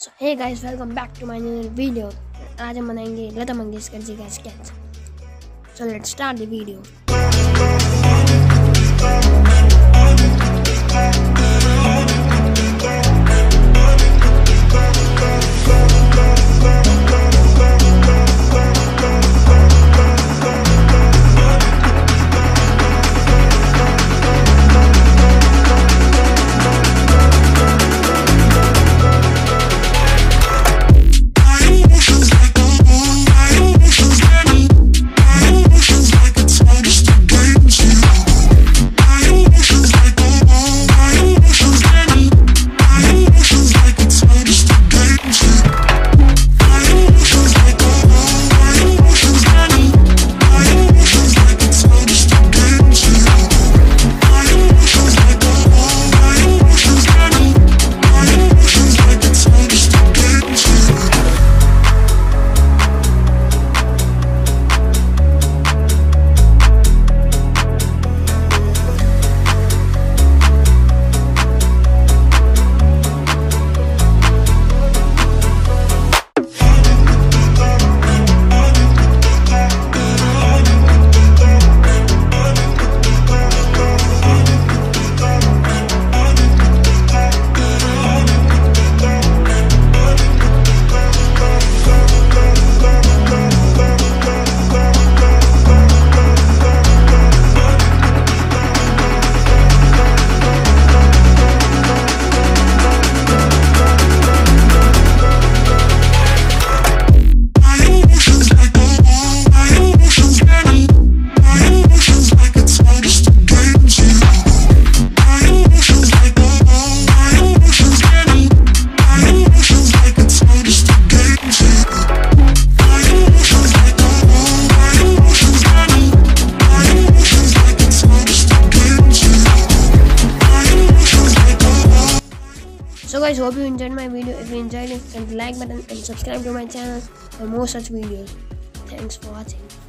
So hey guys welcome back to my new video आज हम बनाएँगे लता मंगेशकर जी का sketch so let's start the video So guys, hope you enjoyed my video. If you enjoyed it, hit the like button and subscribe to my channel for more such videos. Thanks for watching.